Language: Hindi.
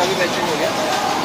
इसका भी मैचिंग हो गया।